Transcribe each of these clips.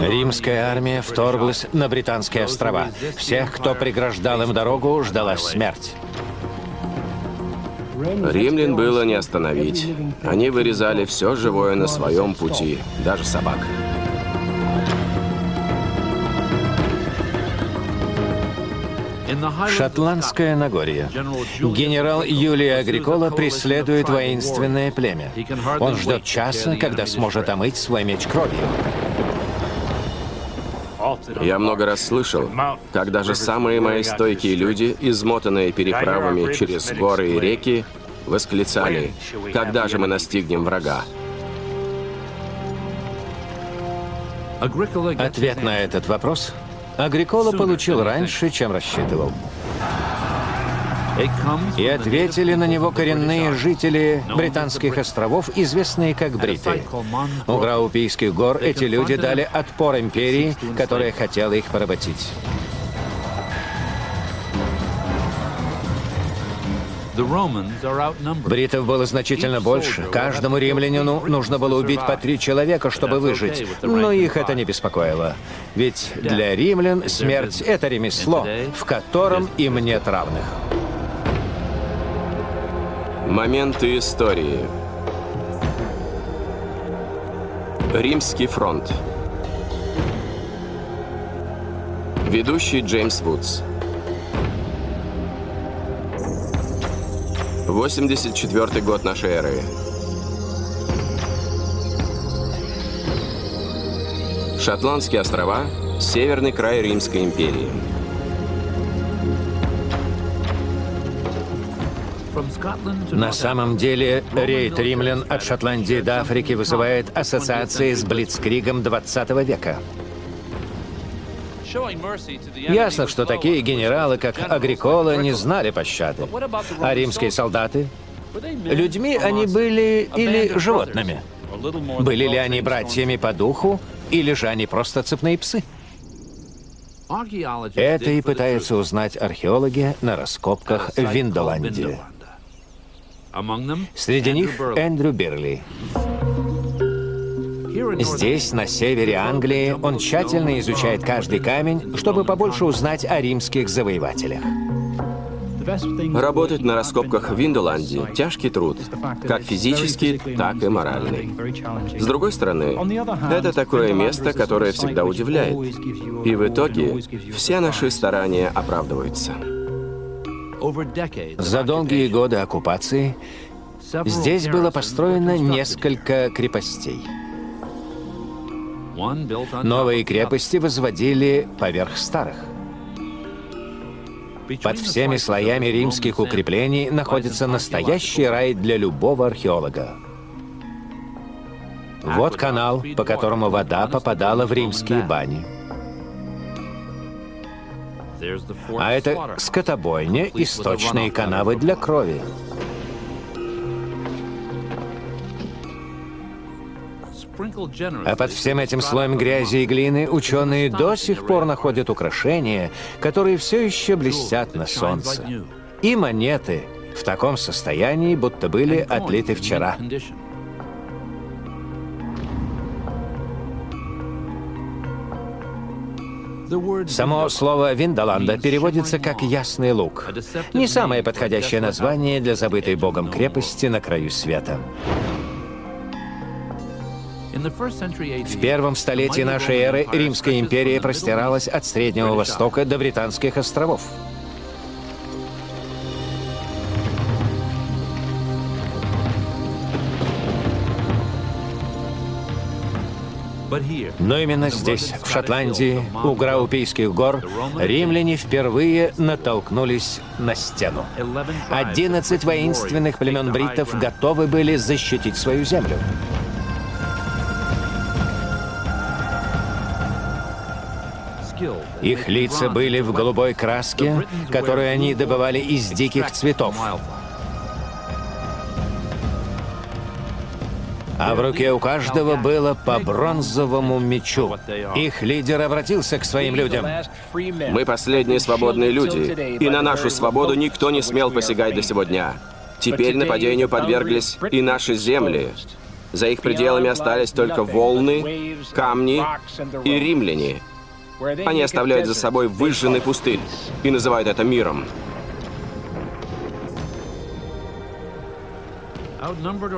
Римская армия вторглась на Британские острова. Всех, кто преграждал им дорогу, ждала смерть. Римлян было не остановить. Они вырезали все живое на своем пути, даже собак. Шотландское Нагорье. Генерал Юлия Агрикола преследует воинственное племя. Он ждет часа, когда сможет омыть свой меч кровью. Я много раз слышал, как даже самые мои стойкие люди, измотанные переправами через горы и реки, восклицали, когда же мы настигнем врага. Ответ на этот вопрос Агрикола получил раньше, чем рассчитывал. И ответили на него коренные жители британских островов, известные как бриты. У Граупийских гор эти люди дали отпор империи, которая хотела их поработить. Бритов было значительно больше. Каждому римлянину нужно было убить по три человека, чтобы выжить. Но их это не беспокоило. Ведь для римлян смерть — это ремесло, в котором им нет равных. Моменты истории. Римский фронт. Ведущий Джеймс Вудс. 84 год нашей эры. Шотландские острова, северный край Римской империи. На самом деле, рейд римлян от Шотландии до Африки вызывает ассоциации с Блицкригом 20 века. Ясно, что такие генералы, как Агрикола, не знали пощады. А римские солдаты? Людьми они были или животными? Были ли они братьями по духу, или же они просто цепные псы? Это и пытаются узнать археологи на раскопках в Виндоланде. Среди них Эндрю Бирли. Здесь, на севере Англии, он тщательно изучает каждый камень, чтобы побольше узнать о римских завоевателях. Работать на раскопках в Виндоланде – тяжкий труд, как физический, так и моральный. С другой стороны, это такое место, которое всегда удивляет. И в итоге все наши старания оправдываются. За долгие годы оккупации здесь было построено несколько крепостей. Новые крепости возводили поверх старых. Под всеми слоями римских укреплений находится настоящий рай для любого археолога. Вот канал, по которому вода попадала в римские бани. А это скотобойня и сточные канавы для крови. А под всем этим слоем грязи и глины ученые до сих пор находят украшения, которые все еще блестят на солнце. И монеты в таком состоянии, будто были отлиты вчера. Само слово «Виндоланда» переводится как «ясный луг». Не самое подходящее название для забытой богом крепости на краю света. В первом столетии нашей эры Римская империя простиралась от Среднего Востока до Британских островов. Но именно здесь, в Шотландии, у Граупийских гор, римляне впервые натолкнулись на стену. 11 воинственных племен бритов готовы были защитить свою землю. Их лица были в голубой краске, которую они добывали из диких цветов. А в руке у каждого было по бронзовому мечу. Их лидер обратился к своим людям. Мы последние свободные люди, и на нашу свободу никто не смел посягать до сего дня. Теперь нападению подверглись и наши земли. За их пределами остались только волны, камни и римляне. Они оставляют за собой выжженный пустырь и называют это миром.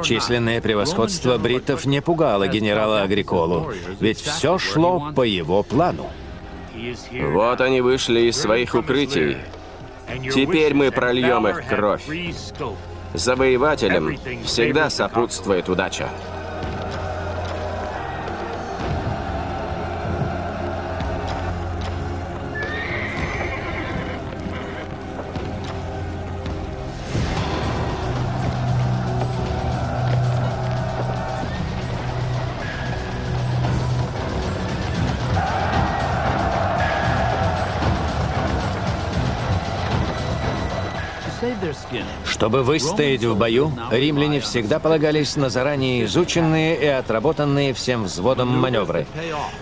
Численное превосходство бриттов не пугало генерала Агриколу, ведь все шло по его плану. Вот они вышли из своих укрытий. Теперь мы прольем их кровь. Завоевателям всегда сопутствует удача. Чтобы выстоять в бою, римляне всегда полагались на заранее изученные и отработанные всем взводом маневры.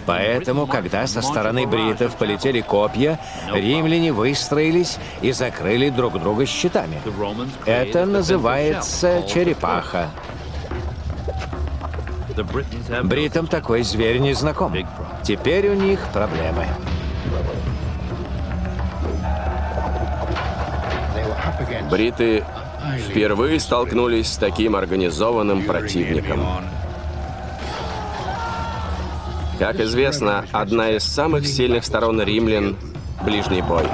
Поэтому, когда со стороны бритов полетели копья, римляне выстроились и закрыли друг друга щитами. Это называется черепаха. Бритам такой зверь не знаком. Теперь у них проблемы. Бриты впервые столкнулись с таким организованным противником. Как известно, одна из самых сильных сторон римлян — ближний бой.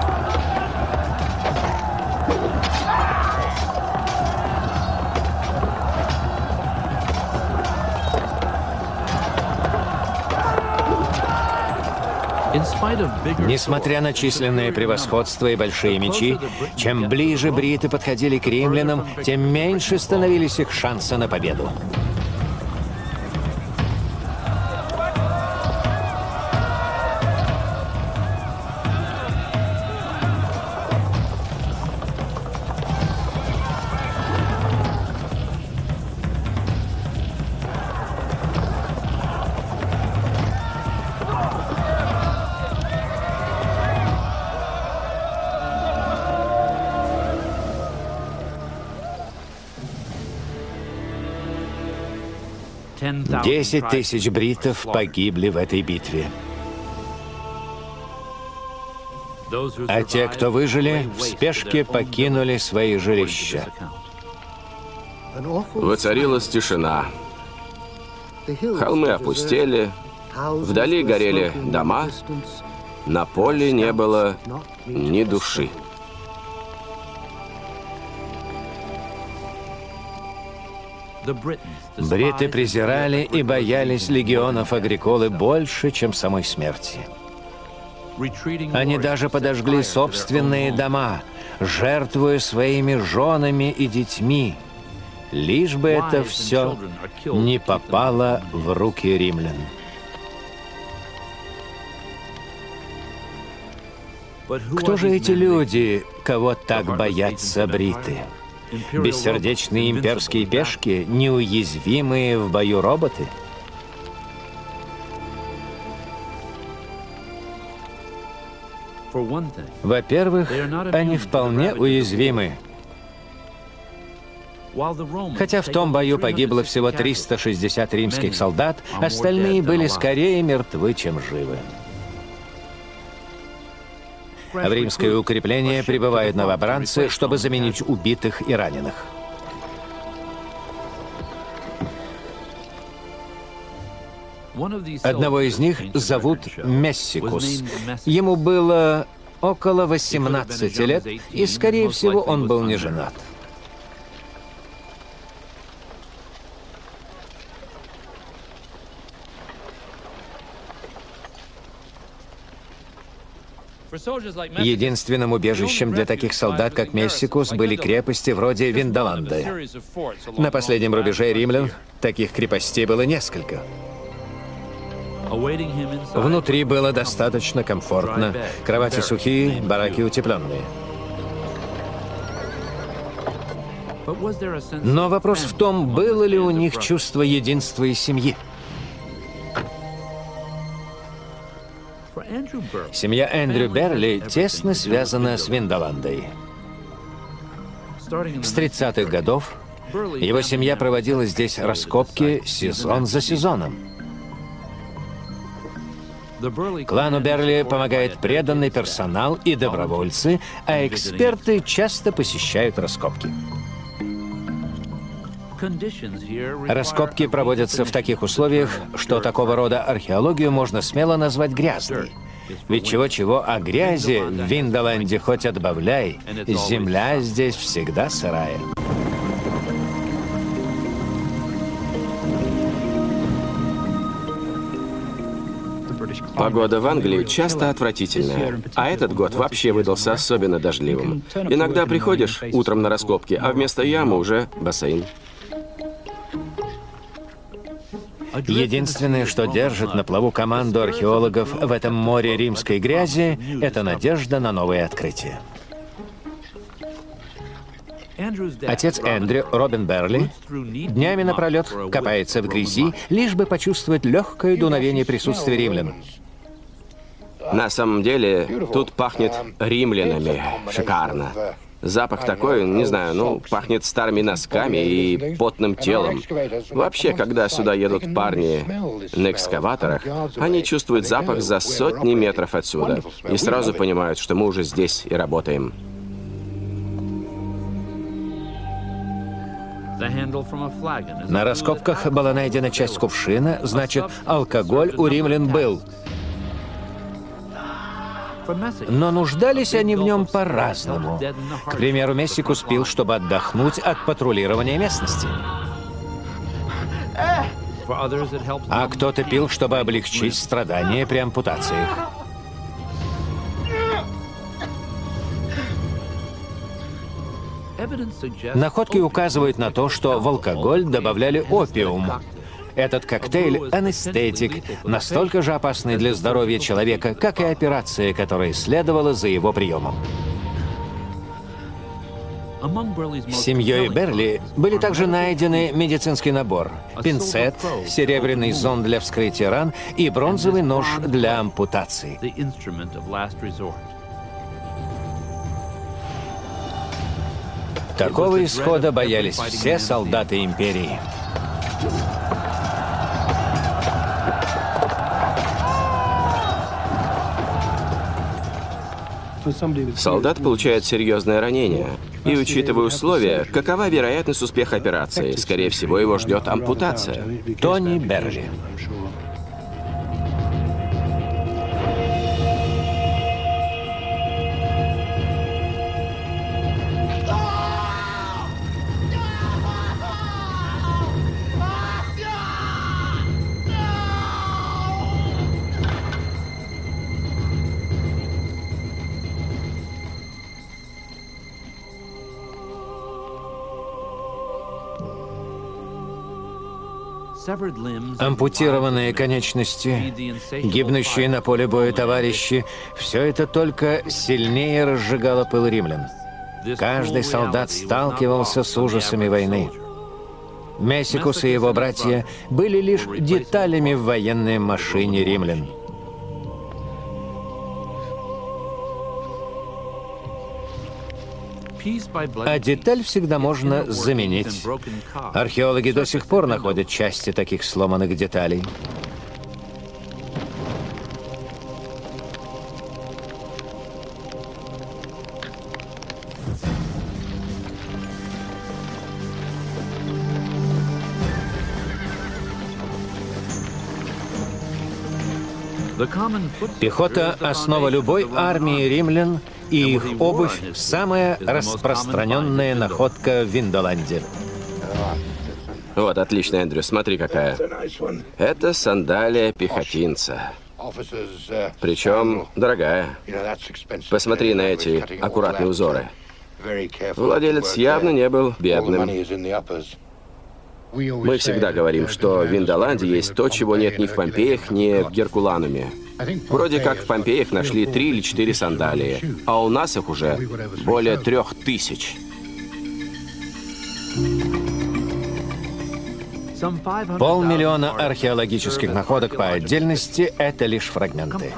Несмотря на численное превосходство и большие мечи, чем ближе бриты подходили к римлянам, тем меньше становились их шансы на победу. Десять тысяч бритов погибли в этой битве. А те, кто выжили, в спешке покинули свои жилища. Воцарилась тишина. Холмы опустели, вдали горели дома, на поле не было ни души. Бриты презирали и боялись легионов Агриколы больше, чем самой смерти. Они даже подожгли собственные дома, жертвуя своими женами и детьми, лишь бы это все не попало в руки римлян. Кто же эти люди, кого так боятся бриты? Бессердечные имперские пешки, неуязвимые в бою роботы? Во-первых, они вполне уязвимы. Хотя в том бою погибло всего 360 римских солдат, остальные были скорее мертвы, чем живы. В римское укрепление прибывают новобранцы, чтобы заменить убитых и раненых. Одного из них зовут Мессикус. Ему было около 18 лет, и, скорее всего, он был не женат. Единственным убежищем для таких солдат, как Мессикус, были крепости вроде Виндоланды. На последнем рубеже римлян таких крепостей было несколько. Внутри было достаточно комфортно. Кровати сухие, бараки утепленные. Но вопрос в том, было ли у них чувство единства и семьи. Семья Эндрю Берли тесно связана с Виндоландой. С 30-х годов Его семья проводила здесь раскопки сезон за сезоном. Клану Берли помогает преданный персонал и добровольцы, а эксперты часто посещают раскопки. Раскопки проводятся в таких условиях, что такого рода археологию можно смело назвать грязной. Ведь чего-чего о грязи в Виндоленде хоть отбавляй, земля здесь всегда сырая. Погода в Англии часто отвратительная, а этот год вообще выдался особенно дождливым. Иногда приходишь утром на раскопки, а вместо ямы уже бассейн. Единственное, что держит на плаву команду археологов в этом море римской грязи, это надежда на новые открытия. Отец Эндрю, Робин Берли, днями напролет копается в грязи, лишь бы почувствовать легкое дуновение присутствия римлян. На самом деле, тут пахнет римлянами. Шикарно. Запах такой, не знаю, ну, пахнет старыми носками и потным телом. Вообще, когда сюда едут парни на экскаваторах, они чувствуют запах за сотни метров отсюда и сразу понимают, что мы уже здесь и работаем. На раскопках была найдена часть кувшина, значит, алкоголь у римлян был. Но нуждались они в нем по-разному. К примеру, Мессикус пил, чтобы отдохнуть от патрулирования местности. А кто-то пил, чтобы облегчить страдания при ампутациях. Находки указывают на то, что в алкоголь добавляли опиум. Этот коктейль – анестетик, настолько же опасный для здоровья человека, как и операция, которая следовала за его приемом. Семьей Берли были также найдены медицинский набор, пинцет, серебряный зонд для вскрытия ран и бронзовый нож для ампутации. Такого исхода боялись все солдаты империи. Солдат получает серьезное ранение. И учитывая условия, какова вероятность успеха операции? Скорее всего, его ждет ампутация. Тони Берли. Ампутированные конечности, гибнущие на поле боя товарищи – все это только сильнее разжигало пыл римлян. Каждый солдат сталкивался с ужасами войны. Мессикус и его братья были лишь деталями в военной машине римлян. А деталь всегда можно заменить. Археологи до сих пор находят части таких сломанных деталей. Пехота – основа любой армии римлян – и их обувь – самая распространенная находка в Виндоланде. Вот, отлично, Эндрю, смотри какая. Это сандалия пехотинца. Причем дорогая. Посмотри на эти аккуратные узоры. Владелец явно не был бедным. Мы всегда говорим, что в Виндоланде есть то, чего нет ни в Помпеях, ни в Геркулануме. Вроде как в Помпеях нашли три или четыре сандалии, а у нас их уже более трех тысяч. Полмиллиона археологических находок по отдельности — это лишь фрагменты.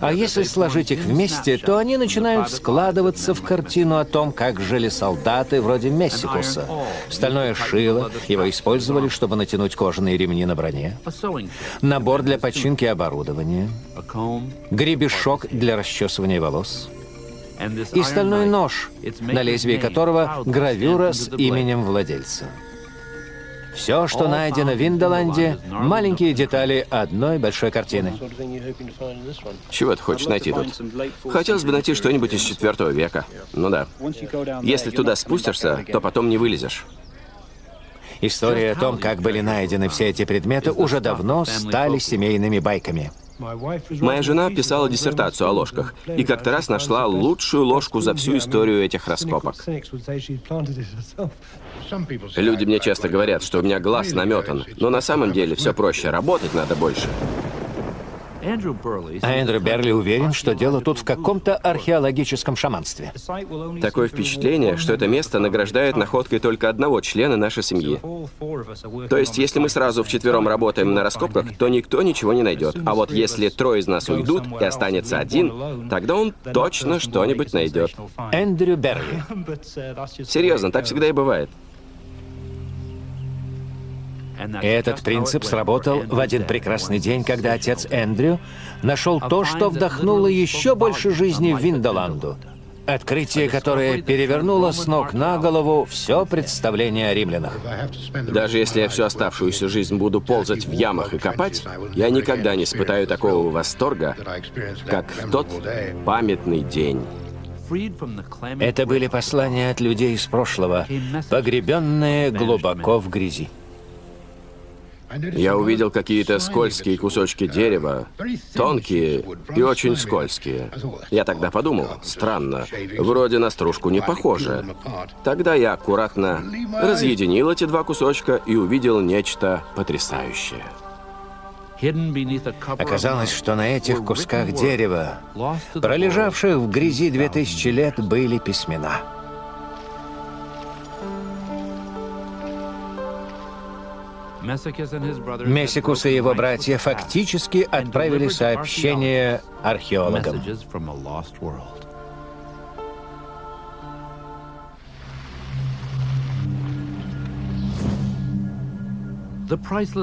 А если сложить их вместе, то они начинают складываться в картину о том, как жили солдаты вроде Мессикуса. Стальное шило, его использовали, чтобы натянуть кожаные ремни на броне. Набор для починки оборудования. Гребешок для расчесывания волос. И стальной нож, на лезвии которого гравюра с именем владельца. Все, что найдено в Индоланде, маленькие детали одной большой картины. Чего ты хочешь найти тут? Хотелось бы найти что-нибудь из четвертого века. Ну да. Если туда спустишься, то потом не вылезешь. История о том, как были найдены все эти предметы, уже давно стали семейными байками. Моя жена писала диссертацию о ложках, и как-то раз нашла лучшую ложку за всю историю этих раскопок. Люди мне часто говорят, что у меня глаз наметан, но на самом деле все проще, работать надо больше. А Эндрю Берли уверен, что дело тут в каком-то археологическом шаманстве. Такое впечатление, что это место награждает находкой только одного члена нашей семьи. То есть, если мы сразу вчетвером работаем на раскопках, то никто ничего не найдет. А вот если трое из нас уйдут и останется один, тогда он точно что-нибудь найдет. Эндрю Берли. Серьезно, так всегда и бывает. Этот принцип сработал в один прекрасный день, когда отец Эндрю нашел то, что вдохнуло еще больше жизни в Виндоланду. Открытие, которое перевернуло с ног на голову все представление о римлянах. Даже если я всю оставшуюся жизнь буду ползать в ямах и копать, я никогда не испытаю такого восторга, как в тот памятный день. Это были послания от людей из прошлого, погребенные глубоко в грязи. Я увидел какие-то скользкие кусочки дерева, тонкие и очень скользкие. Я тогда подумал, странно, вроде на стружку не похоже. Тогда я аккуратно разъединил эти два кусочка и увидел нечто потрясающее. Оказалось, что на этих кусках дерева, пролежавших в грязи 2000 лет, были письмена. Мессикус и его братья фактически отправили сообщение археологам.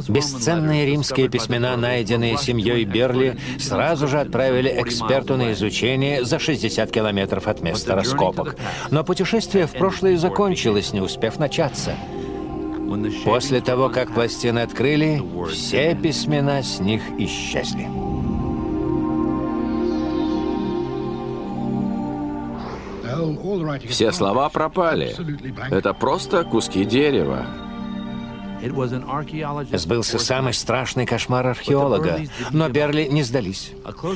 Бесценные римские письмена, найденные семьей Берли, сразу же отправили эксперту на изучение за 60 километров от места раскопок. Но путешествие в прошлое закончилось, не успев начаться. После того, как пластины открыли, все письмена с них исчезли. Все слова пропали. Это просто куски дерева. Сбылся самый страшный кошмар археолога, но Берли не сдались.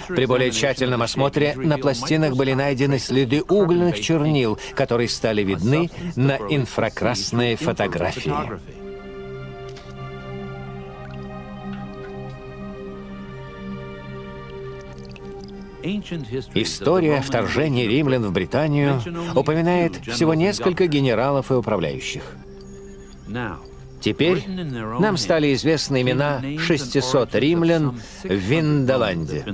При более тщательном осмотре на пластинах были найдены следы угольных чернил, которые стали видны на инфракрасные фотографии. История вторжения римлян в Британию упоминает всего несколько генералов и управляющих. Теперь нам стали известны имена 600 римлян в Виндоланде.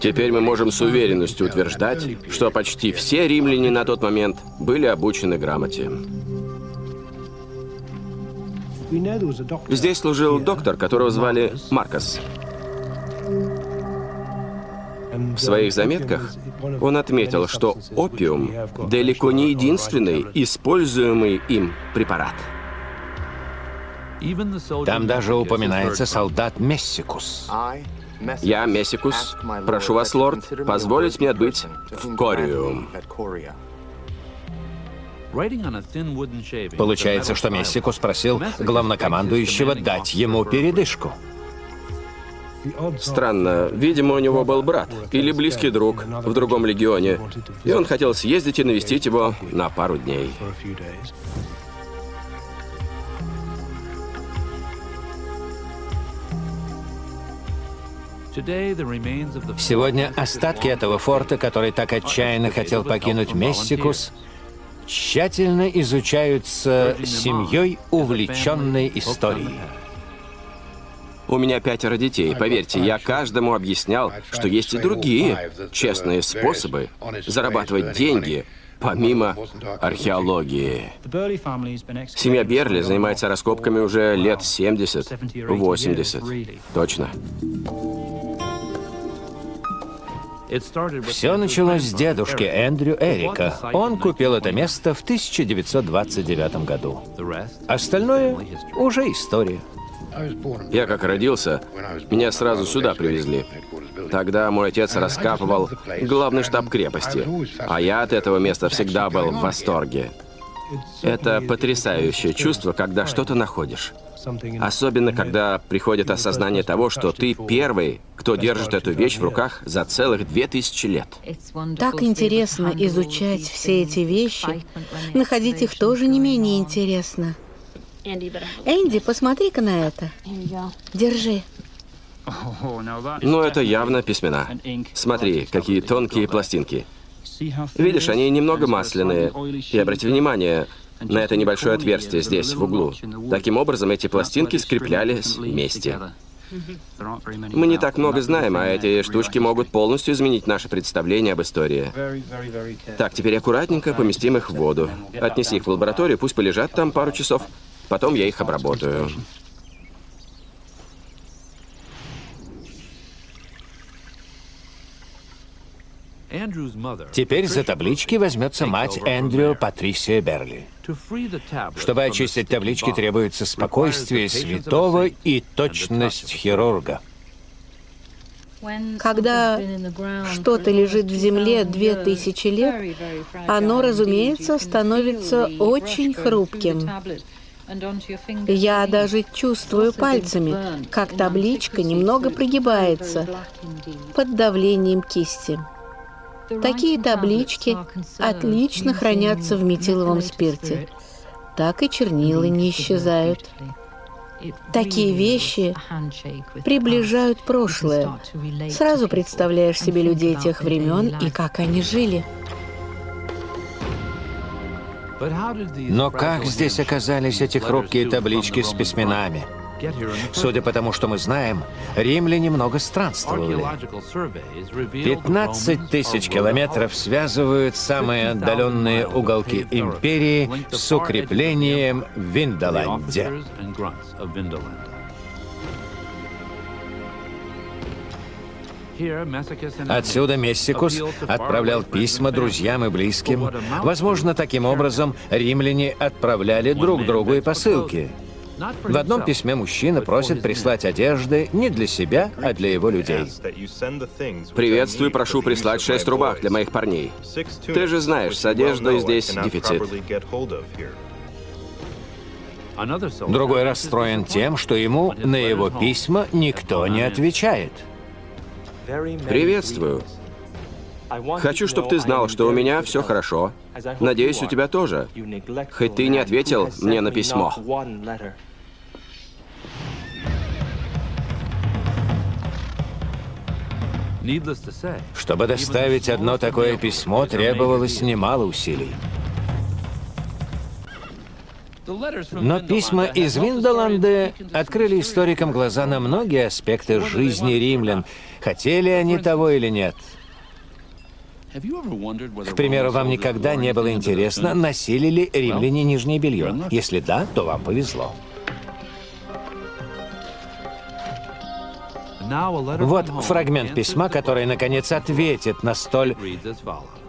Теперь мы можем с уверенностью утверждать, что почти все римляне на тот момент были обучены грамоте. Здесь служил доктор, которого звали Маркос. В своих заметках он отметил, что опиум далеко не единственный используемый им препарат. Там даже упоминается солдат Мессикус. Я, Мессикус, прошу вас, лорд, позволить мне отбыть в Кориум. Получается, что Мессикус спросил главнокомандующего дать ему передышку. Странно, видимо, у него был брат или близкий друг в другом легионе, и он хотел съездить и навестить его на пару дней. Сегодня остатки этого форта, который так отчаянно хотел покинуть Мессикус, тщательно изучаются семьей, увлеченной историей. У меня пятеро детей. Поверьте, я каждому объяснял, что есть и другие честные способы зарабатывать деньги, помимо археологии. Семья Берли занимается раскопками уже лет 70-80. Точно. Все началось с дедушки Эндрю Эрика. Он купил это место в 1929 году. Остальное уже история. Я как родился, меня сразу сюда привезли. Тогда мой отец раскапывал главный штаб крепости, а я от этого места всегда был в восторге. Это потрясающее чувство, когда что-то находишь. Особенно, когда приходит осознание того, что ты первый, кто держит эту вещь в руках за целых две тысячи лет. Так интересно изучать все эти вещи. Находить их тоже не менее интересно. Энди, посмотри-ка на это. Держи. Ну, это явно письмена. Смотри, какие тонкие пластинки. Видишь, они немного масляные. И обрати внимание на это небольшое отверстие здесь, в углу. Таким образом, эти пластинки скреплялись вместе. Мы не так много знаем, а эти штучки могут полностью изменить наше представление об истории. Так, теперь аккуратненько поместим их в воду. Отнеси их в лабораторию, пусть полежат там пару часов. Потом я их обработаю. Теперь за таблички возьмется мать Эндрю Патрисия Берли. Чтобы очистить таблички, требуется спокойствие святого и точность хирурга. Когда что-то лежит в земле две тысячи лет, оно, разумеется, становится очень хрупким. Я даже чувствую пальцами, как табличка немного прогибается под давлением кисти. Такие таблички отлично хранятся в метиловом спирте. Так и чернила не исчезают. Такие вещи приближают прошлое. Сразу представляешь себе людей тех времен и как они жили. Но как здесь оказались эти хрупкие таблички с письменами? Судя по тому, что мы знаем, римляне много странствовали. 15 тысяч километров связывают самые отдаленные уголки империи с укреплением в Отсюда Мессикус отправлял письма друзьям и близким. Возможно, таким образом римляне отправляли друг другу и посылки. В одном письме мужчина просит прислать одежды не для себя, а для его людей. Приветствую, прошу прислать шесть рубах для моих парней. Ты же знаешь, с одеждой здесь дефицит. Другой расстроен тем, что ему на его письма никто не отвечает. Приветствую. Хочу, чтобы ты знал, что у меня все хорошо. Надеюсь, у тебя тоже. Хоть ты не ответил мне на письмо. Чтобы доставить одно такое письмо, требовалось немало усилий. Но письма из Виндоланда открыли историкам глаза на многие аспекты жизни римлян, хотели они того или нет. К примеру, вам никогда не было интересно, носили ли римляне нижнее белье? Если да, то вам повезло. Вот фрагмент письма, который, наконец, ответит на столь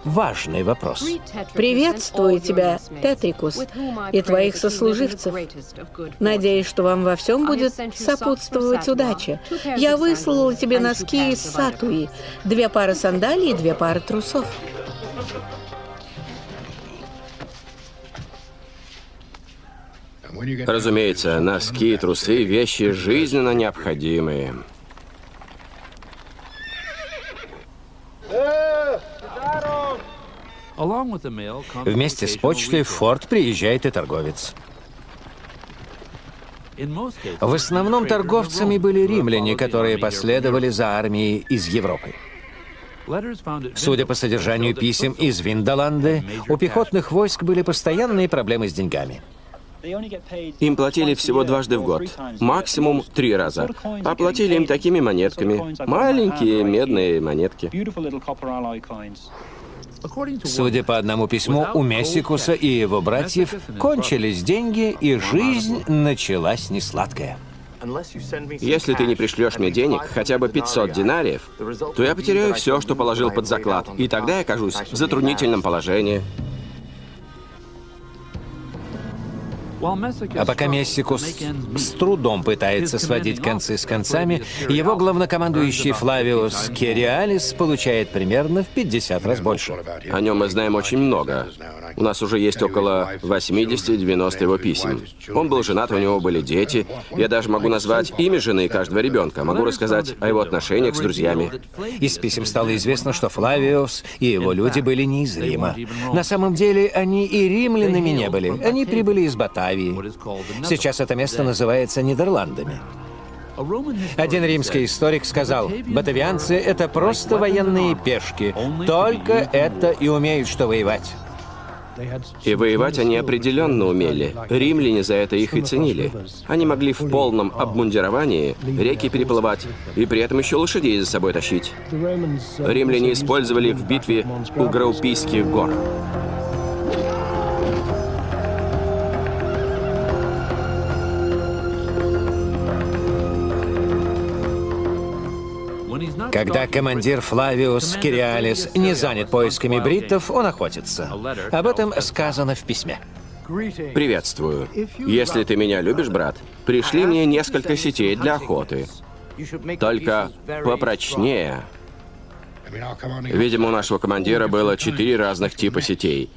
важный вопрос. Приветствую тебя, Тетрикус, и твоих сослуживцев. Надеюсь, что вам во всем будет сопутствовать удача. Я выслала тебе носки из сатуи, две пары сандалий и две пары трусов. Разумеется, носки и трусы – вещи жизненно необходимые. Вместе с почтой в форт приезжает и торговец. В основном торговцами были римляне, которые последовали за армией из Европы. Судя по содержанию писем из Виндоланды, у пехотных войск были постоянные проблемы с деньгами. Им платили всего дважды в год, максимум три раза. А платили им такими монетками. Маленькие медные монетки. Судя по одному письму, у Мессикуса и его братьев кончились деньги, и жизнь началась несладкая. Если ты не пришлешь мне денег, хотя бы 500 динариев, то я потеряю все, что положил под заклад, и тогда я окажусь в затруднительном положении. А пока Мессикус с трудом пытается сводить концы с концами, его главнокомандующий Флавиус Кериалис получает примерно в 50 раз больше. О нем мы знаем очень много. У нас уже есть около 80-90 его писем. Он был женат, у него были дети. Я даже могу назвать имя жены каждого ребенка. Могу рассказать о его отношениях с друзьями. Из писем стало известно, что Флавиус и его люди были не из Рима. На самом деле они и римлянами не были. Они прибыли из Батавии. Сейчас это место называется Нидерландами. Один римский историк сказал, батавианцы — это просто военные пешки, только это и умеют, что воевать. И воевать они определенно умели. Римляне за это их и ценили. Они могли в полном обмундировании реки переплывать и при этом еще лошадей за собой тащить. Римляне использовали их в битве у Граупийских гор. Когда командир Флавиус Кириалис не занят поисками бриттов, он охотится. Об этом сказано в письме. Приветствую. Если ты меня любишь, брат, пришли мне несколько сетей для охоты. Только попрочнее. Видимо, у нашего командира было четыре разных типа сетей.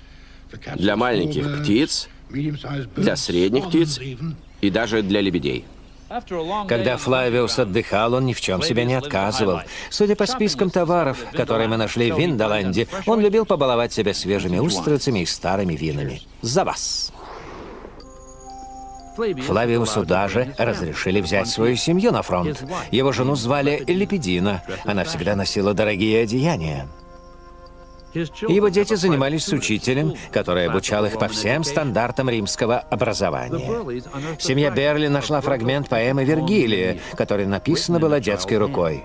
Для маленьких птиц, для средних птиц и даже для лебедей. Когда Флавиус отдыхал, он ни в чем себе не отказывал. Судя по спискам товаров, которые мы нашли в Виндоланде, он любил побаловать себя свежими устрицами и старыми винами. За вас! Флавиусу даже разрешили взять свою семью на фронт. Его жену звали Лепидина. Она всегда носила дорогие одеяния. Его дети занимались с учителем, который обучал их по всем стандартам римского образования. Семья Берли нашла фрагмент поэмы Вергилия, который написана была детской рукой.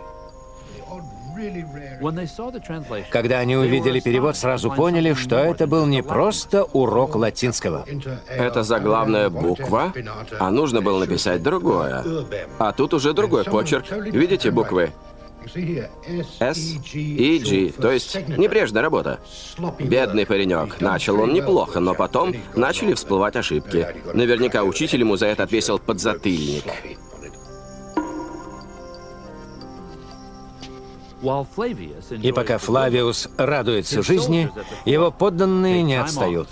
Когда они увидели перевод, сразу поняли, что это был не просто урок латинского. Это заглавная буква, а нужно было написать другое. А тут уже другой почерк. Видите буквы? С и G, то есть небрежная работа. Бедный паренек. Начал он неплохо, но потом начали всплывать ошибки. Наверняка учитель ему за это отвесил подзатыльник. И пока Флавиус радуется жизни, его подданные не отстают.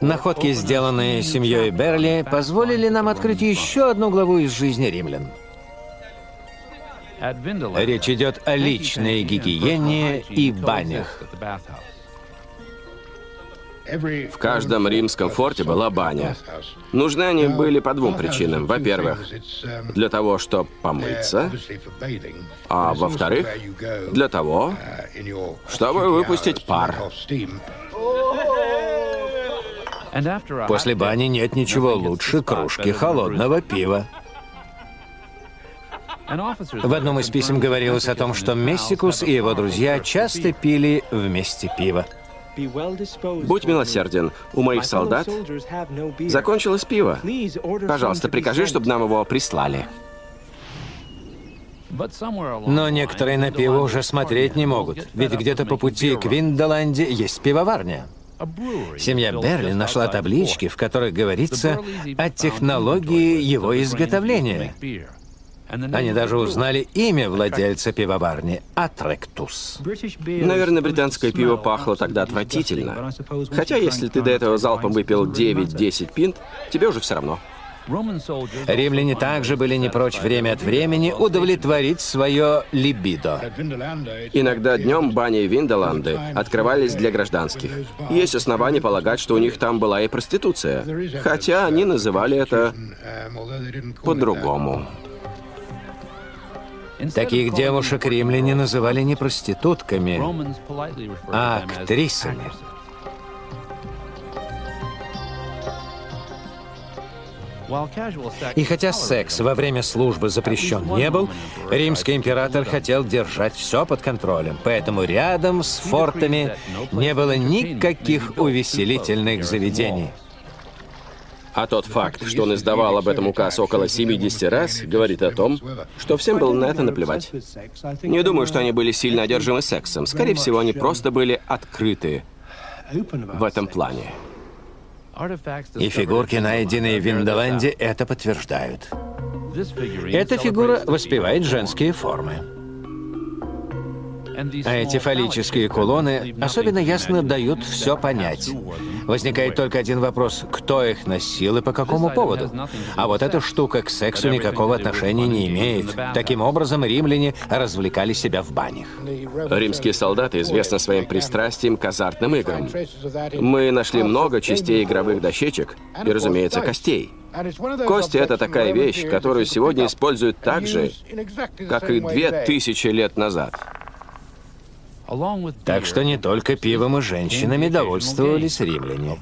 Находки, сделанные семьей Берли, позволили нам открыть еще одну главу из жизни римлян. Речь идет о личной гигиене и банях. В каждом римском форте была баня. Нужны они были по двум причинам. Во-первых, для того, чтобы помыться, а во-вторых, для того, чтобы выпустить пар. После бани нет ничего лучше кружки холодного пива. В одном из писем говорилось о том, что Мессикус и его друзья часто пили вместе пиво. Будь милосерден, у моих солдат закончилось пиво. Пожалуйста, прикажи, чтобы нам его прислали. Но некоторые на пиво уже смотреть не могут, ведь где-то по пути к Виндоланде есть пивоварня. Семья Берли нашла таблички, в которых говорится о технологии его изготовления. Они даже узнали имя владельца пивоварни – Атректус. Наверное, британское пиво пахло тогда отвратительно. Хотя, если ты до этого залпом выпил 9-10 пинт, тебе уже все равно. Римляне также были не прочь время от времени удовлетворить свое либидо. Иногда днем бани Виндоланды открывались для гражданских. Есть основания полагать, что у них там была и проституция. Хотя они называли это по-другому. Таких девушек римляне называли не проститутками, а актрисами. И хотя секс во время службы запрещен не был, римский император хотел держать все под контролем, поэтому рядом с фортами не было никаких увеселительных заведений. А тот факт, что он издавал об этом указ около 70 раз, говорит о том, что всем было на это наплевать. Не думаю, что они были сильно одержимы сексом. Скорее всего, они просто были открыты в этом плане. И фигурки, найденные в Виндоланде, это подтверждают. Эта фигура воспевает женские формы. А эти фаллические кулоны особенно ясно дают все понять. Возникает только один вопрос, кто их носил и по какому поводу. А вот эта штука к сексу никакого отношения не имеет. Таким образом, римляне развлекали себя в банях. Римские солдаты известны своим пристрастием к азартным играм. Мы нашли много частей игровых дощечек и, разумеется, костей. Кости — это такая вещь, которую сегодня используют так же, как и две тысячи лет назад. Так что не только пивом и женщинами довольствовались римляне.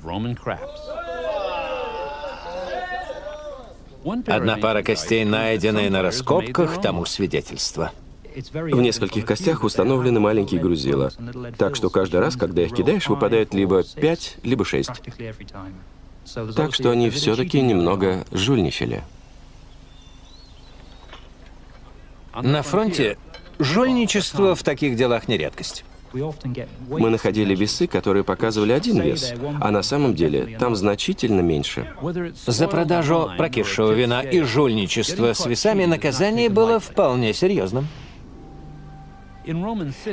Одна пара костей, найденная на раскопках, тому свидетельство. В нескольких костях установлены маленькие грузила, так что каждый раз, когда их кидаешь, выпадает либо 5, либо 6. Так что они все-таки немного жульничали. На фронте Жульничество в таких делах не редкость. Мы находили весы, которые показывали один вес, а на самом деле там значительно меньше. За продажу прокисшего вина и жульничество с весами наказание было вполне серьезным.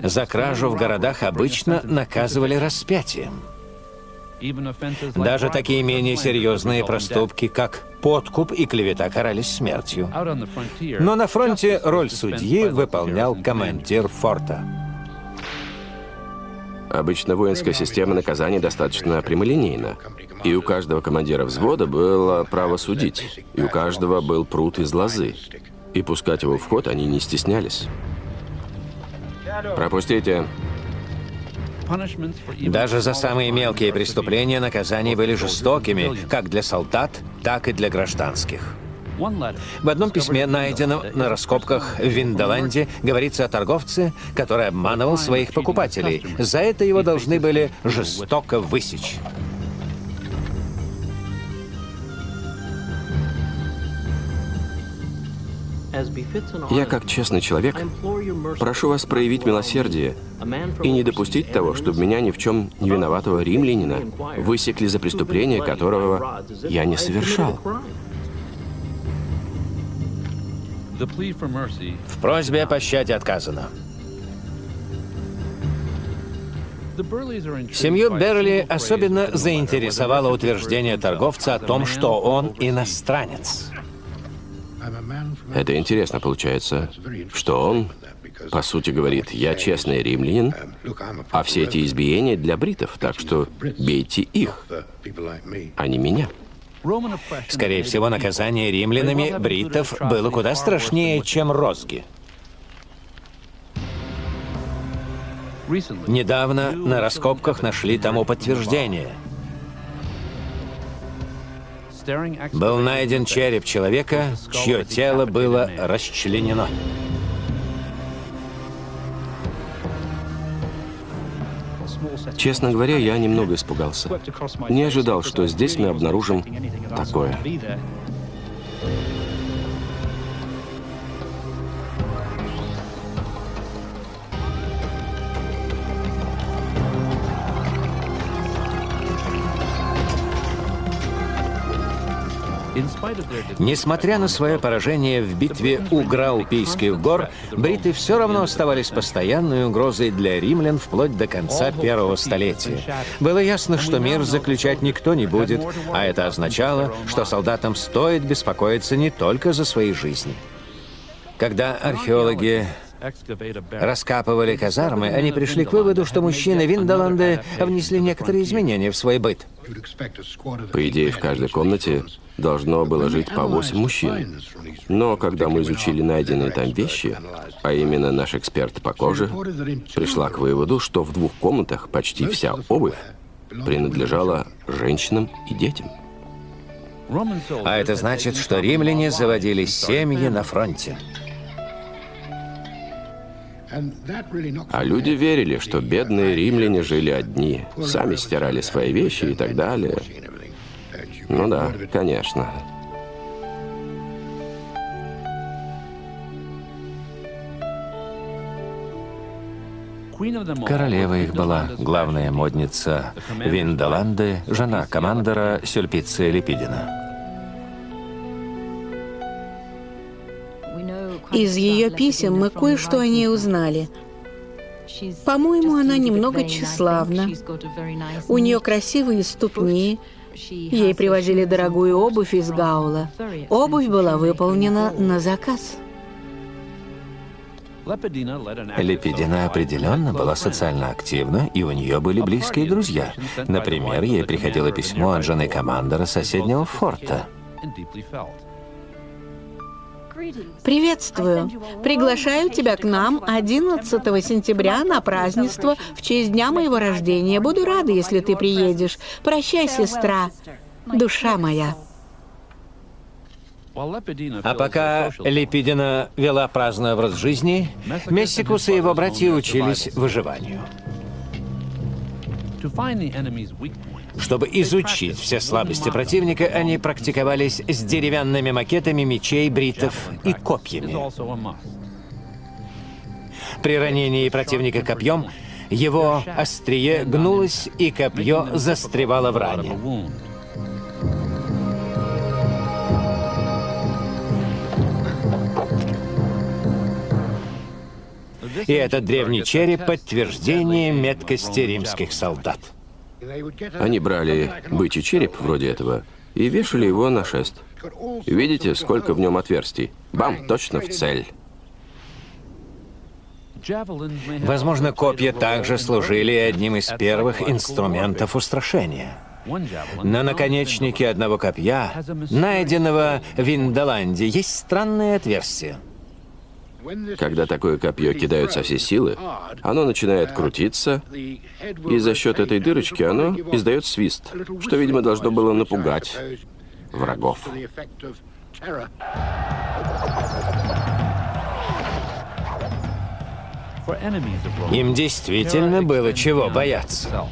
За кражу в городах обычно наказывали распятием. Даже такие менее серьезные проступки, как подкуп и клевета, карались смертью. Но на фронте роль судьи выполнял командир форта. Обычно воинская система наказаний достаточно прямолинейна. И у каждого командира взвода было право судить. И у каждого был пруд из лозы. И пускать его в ход они не стеснялись. Пропустите. Даже за самые мелкие преступления наказания были жестокими, как для солдат, так и для гражданских. В одном письме, найденном на раскопках в Виндоланде, говорится о торговце, который обманывал своих покупателей. За это его должны были жестоко высечь. Я, как честный человек, прошу вас проявить милосердие и не допустить того, чтобы меня ни в чем не виноватого римлянина высекли за преступление, которого я не совершал. В просьбе о пощаде отказано. Семью Берли особенно заинтересовало утверждение торговца о том, что он иностранец. Это интересно получается, что он, по сути, говорит, я честный римлянин, а все эти избиения для бритов, так что бейте их, а не меня. Скорее всего, наказание римлянами бритов было куда страшнее, чем розги. Недавно на раскопках нашли тому подтверждение – был найден череп человека, чье тело было расчленено. Честно говоря, я немного испугался. Не ожидал, что здесь мы обнаружим такое. Несмотря на свое поражение в битве у Граупийских гор, бриты все равно оставались постоянной угрозой для римлян вплоть до конца первого столетия. Было ясно, что мир заключать никто не будет, а это означало, что солдатам стоит беспокоиться не только за свои жизни. Когда археологи раскапывали казармы, они пришли к выводу, что мужчины Виндоланды внесли некоторые изменения в свой быт. По идее, в каждой комнате должно было жить по восемь мужчин. Но когда мы изучили найденные там вещи, а именно наш эксперт по коже, пришла к выводу, что в двух комнатах почти вся обувь принадлежала женщинам и детям. А это значит, что римляне заводили семьи на фронте. А люди верили, что бедные римляне жили одни, сами стирали свои вещи и так далее. Ну да, конечно. Королева их была главная модница Виндоланды, жена командора Сюльпиция Липидина. Из ее писем мы кое-что о ней узнали. По-моему, она немного тщеславна. У нее красивые ступни. Ей привозили дорогую обувь из Гаула. Обувь была выполнена на заказ. Лепидина определенно была социально активна, и у нее были близкие друзья. Например, ей приходило письмо от жены командора соседнего форта. Приветствую. Приглашаю тебя к нам 11 сентября на празднество в честь дня моего рождения. Буду рада, если ты приедешь. Прощай, сестра. Душа моя. А пока Липидина вела праздный образ жизни, Мессикус и его братья учились выживанию. Чтобы изучить все слабости противника, они практиковались с деревянными макетами мечей, бритов и копьями. При ранении противника копьем его острие гнулось, и копье застревало в ране. И этот древний череп — подтверждение меткости римских солдат. Они брали бычий череп вроде этого и вешали его на шест. Видите, сколько в нем отверстий? Бам, точно в цель. Возможно, копья также служили одним из первых инструментов устрашения. На наконечнике одного копья, найденного в Индоланде, есть странное отверстие. Когда такое копье кидают со всей силы, оно начинает крутиться, и за счет этой дырочки оно издает свист, что, видимо, должно было напугать врагов. Им действительно было чего бояться.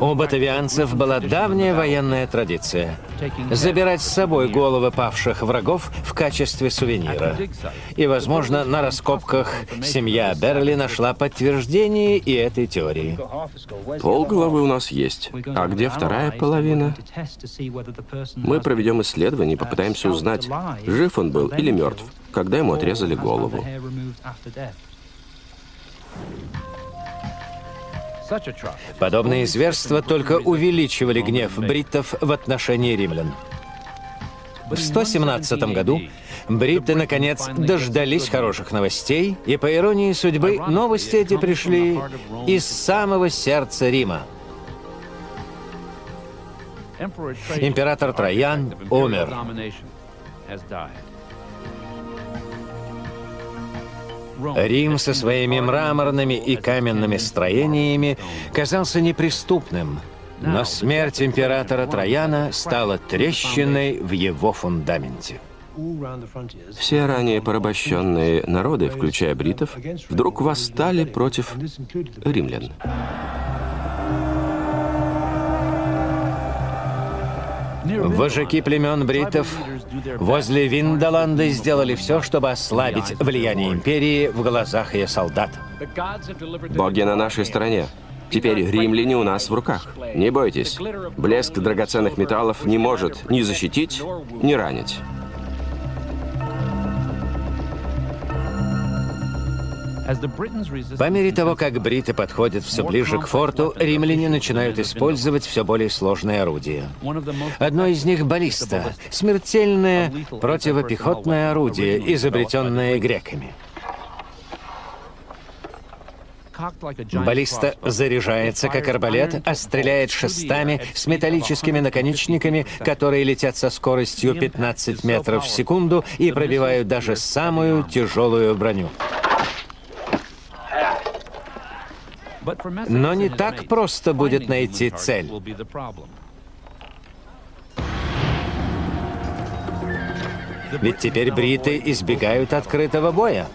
У батавианцев была давняя военная традиция – забирать с собой головы павших врагов в качестве сувенира. И, возможно, на раскопках семья Берли нашла подтверждение и этой теории. Пол головы у нас есть. А где вторая половина? Мы проведем исследование и попытаемся узнать, жив он был или мертв, когда ему отрезали голову. Подобные зверства только увеличивали гнев бриттов в отношении римлян. В 117 году бритты, наконец, дождались хороших новостей, и, по иронии судьбы, новости эти пришли из самого сердца Рима. Император Троян умер. Рим со своими мраморными и каменными строениями казался неприступным, но смерть императора Трояна стала трещиной в его фундаменте. Все ранее порабощенные народы, включая бритов, вдруг восстали против римлян. Вожаки племен бритов возле Виндоланда сделали все, чтобы ослабить влияние империи в глазах ее солдат. Боги на нашей стороне. Теперь римляне у нас в руках. Не бойтесь. Блеск драгоценных металлов не может ни защитить, ни ранить. По мере того, как бриты подходят все ближе к форту, римляне начинают использовать все более сложные орудия. Одно из них — баллиста, смертельное противопехотное орудие, изобретенное греками. Баллиста заряжается как арбалет, а стреляет шестами с металлическими наконечниками, которые летят со скоростью 15 метров в секунду и пробивают даже самую тяжелую броню. Но не так просто будет найти цель. Ведь теперь бриты избегают открытого боя.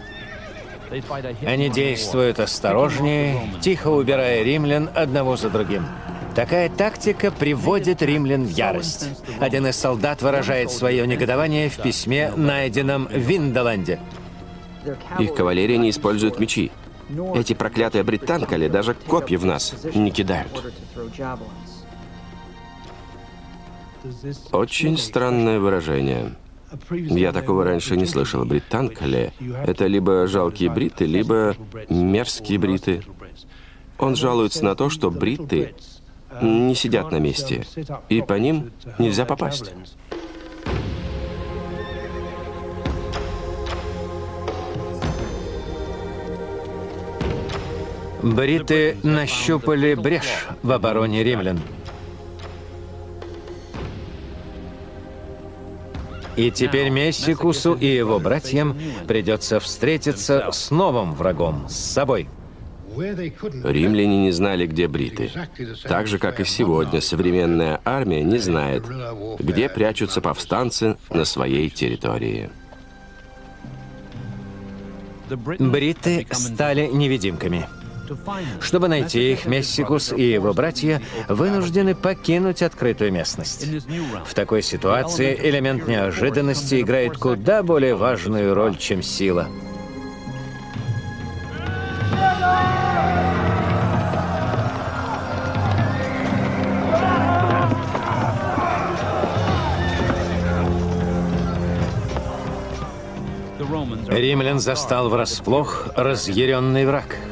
Они действуют осторожнее, тихо убирая римлян одного за другим. Такая тактика приводит римлян в ярость. Один из солдат выражает свое негодование в письме, найденном в Виндоланде. Их кавалерия не использует мечи. Эти проклятые британкали даже копья в нас не кидают. Очень странное выражение. Я такого раньше не слышал. Британкали — это либо жалкие бриты, либо мерзкие бриты. Он жалуется на то, что бриты не сидят на месте, и по ним нельзя попасть. Бриты нащупали брешь в обороне римлян. И теперь Мессикусу и его братьям придется встретиться с новым врагом, с собой. Римляне не знали, где бриты. Так же, как и сегодня, современная армия не знает, где прячутся повстанцы на своей территории. Бриты стали невидимками. Чтобы найти их, Мессикус и его братья вынуждены покинуть открытую местность. В такой ситуации элемент неожиданности играет куда более важную роль, чем сила. Римлян застал врасплох разъяренный враг —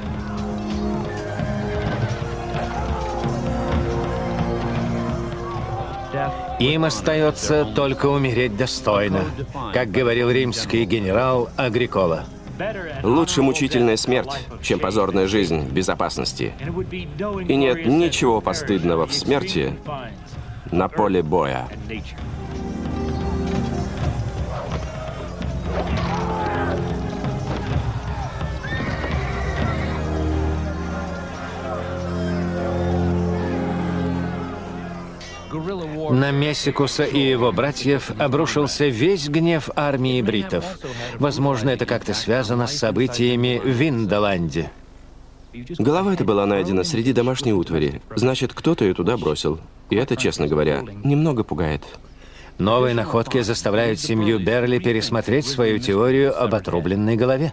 Им остается только умереть достойно, как говорил римский генерал Агрикола. Лучше мучительная смерть, чем позорная жизнь в безопасности. И нет ничего постыдного в смерти на поле боя. На Мессикуса и его братьев обрушился весь гнев армии бритов. Возможно, это как-то связано с событиями в Виндоланде. Голова эта была найдена среди домашней утвари. Значит, кто-то ее туда бросил. И это, честно говоря, немного пугает. Новые находки заставляют семью Берли пересмотреть свою теорию об отрубленной голове.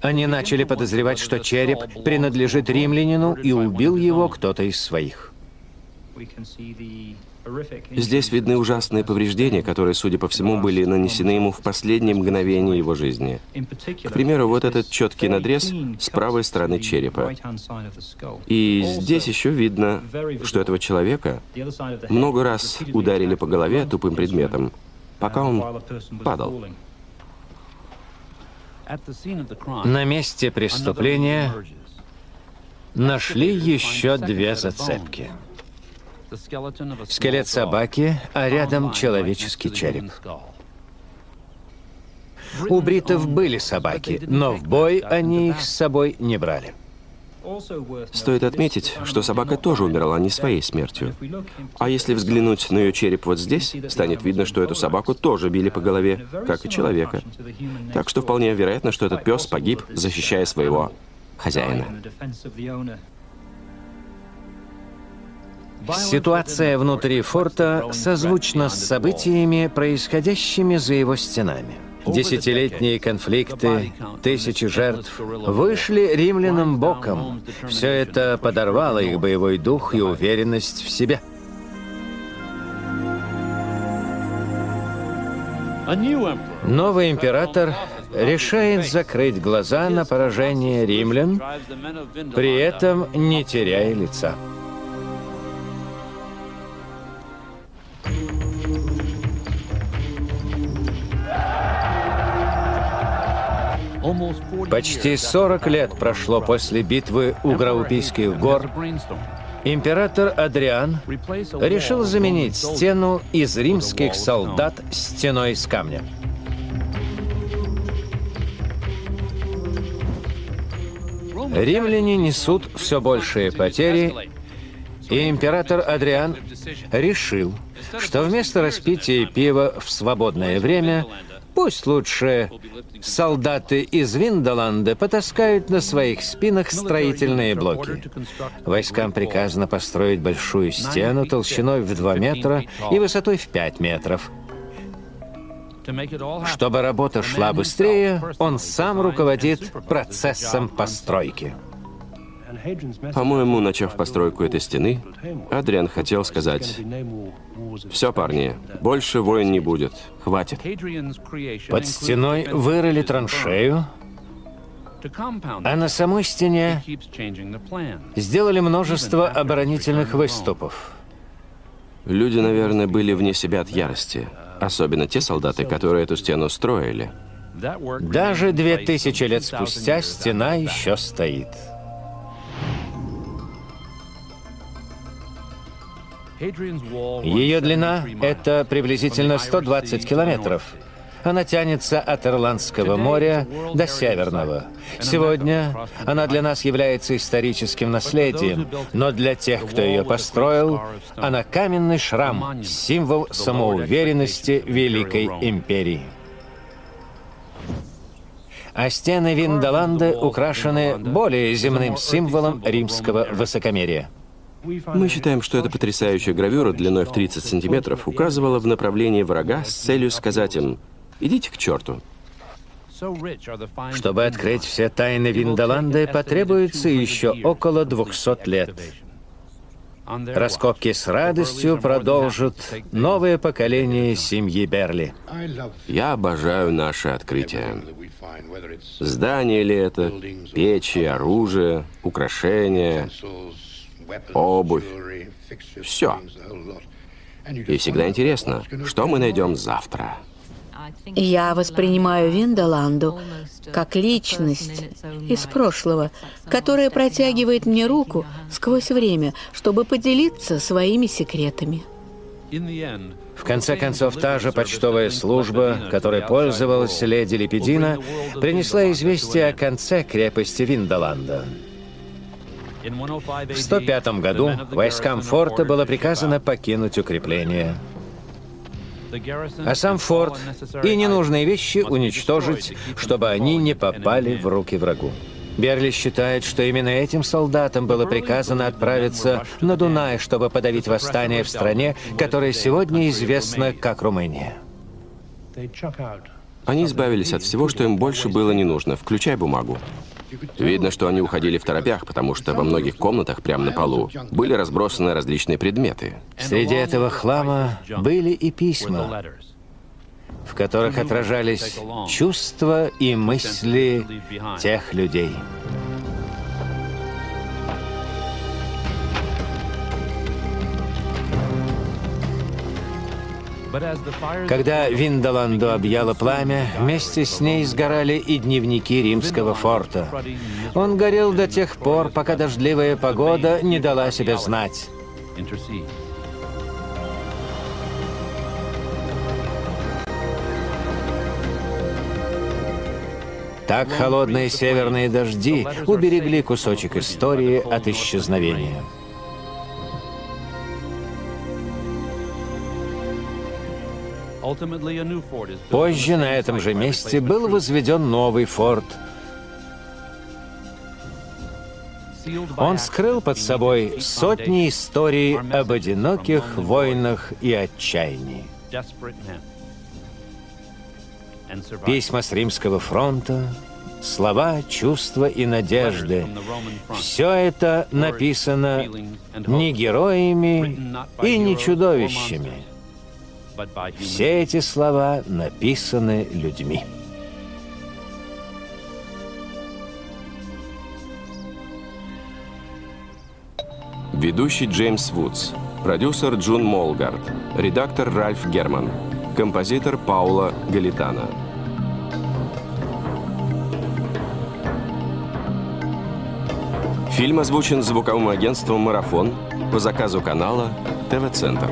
Они начали подозревать, что череп принадлежит римлянину и убил его кто-то из своих. Здесь видны ужасные повреждения, которые, судя по всему, были нанесены ему в последние мгновения его жизни. К примеру, вот этот четкий надрез с правой стороны черепа. И здесь еще видно, что этого человека много раз ударили по голове тупым предметом, пока он падал. На месте преступления нашли еще две зацепки. Скелет собаки, а рядом человеческий череп. У бритов были собаки, но в бой они их с собой не брали. Стоит отметить, что собака тоже умерла не своей смертью. А если взглянуть на ее череп вот здесь, станет видно, что эту собаку тоже били по голове, как и человека. Так что вполне вероятно, что этот пес погиб, защищая своего хозяина. Ситуация внутри форта созвучна с событиями, происходящими за его стенами. Десятилетние конфликты, тысячи жертв вышли римлянам боком. Все это подорвало их боевой дух и уверенность в себе. Новый император решает закрыть глаза на поражение римлян, при этом не теряя лица. Почти 40 лет прошло после битвы у Граупийских гор. Император Адриан решил заменить стену из римских солдат стеной из камня. Римляне несут все большие потери, и император Адриан решил, что вместо распития пива в свободное время Пусть лучше солдаты из Виндоланда потаскают на своих спинах строительные блоки. Войскам приказано построить большую стену толщиной в 2 метра и высотой в 5 метров. Чтобы работа шла быстрее, он сам руководит процессом постройки. По-моему, начав постройку этой стены, Адриан хотел сказать, «Все, парни, больше войн не будет, хватит». Под стеной вырыли траншею, а на самой стене сделали множество оборонительных выступов. Люди, наверное, были вне себя от ярости. Особенно те солдаты, которые эту стену строили. Даже две тысячи лет спустя стена еще стоит. Ее длина — это приблизительно 120 километров. Она тянется от Ирландского моря до Северного. Сегодня она для нас является историческим наследием, но для тех, кто ее построил, она каменный шрам, символ самоуверенности Великой Империи. А стены Виндоланда украшены более земным символом римского высокомерия. Мы считаем, что эта потрясающая гравюра длиной в 30 сантиметров указывала в направлении врага с целью сказать им «идите к черту». Чтобы открыть все тайны Виндоланда, потребуется еще около 200 лет. Раскопки с радостью продолжат новое поколение семьи Берли. Я обожаю наше открытие. Здание ли это, печи, оружие, украшения, обувь, все. И всегда интересно, что мы найдем завтра. Я воспринимаю Виндоланду как личность из прошлого, которая протягивает мне руку сквозь время, чтобы поделиться своими секретами. В конце концов, та же почтовая служба, которой пользовалась леди Лепедина, принесла известие о конце крепости Виндоланда. В 105 году войскам форта было приказано покинуть укрепление. А сам форт и ненужные вещи уничтожить, чтобы они не попали в руки врагу. Берли считает, что именно этим солдатам было приказано отправиться на Дунай, чтобы подавить восстание в стране, которая сегодня известна как Румыния. Они избавились от всего, что им больше было не нужно, включая бумагу. Видно, что они уходили в торопях, потому что во многих комнатах прямо на полу были разбросаны различные предметы. Среди этого хлама были и письма, в которых отражались чувства и мысли тех людей. Когда Виндоланду объяло пламя, вместе с ней сгорали и дневники римского форта. Он горел до тех пор, пока дождливая погода не дала себя знать. Так холодные северные дожди уберегли кусочек истории от исчезновения. Позже на этом же месте был возведен новый форт. Он скрыл под собой сотни историй об одиноких войнах и отчаянии. письма с Римского фронта, слова, чувства и надежды. Все это написано не героями и не чудовищами. Все эти слова написаны людьми. Ведущий Джеймс Вудс, продюсер Джун Молгард, редактор Ральф Герман, композитор Паула Галитана. Фильм озвучен звуковым агентством «Марафон» по заказу канала ТВ-центр.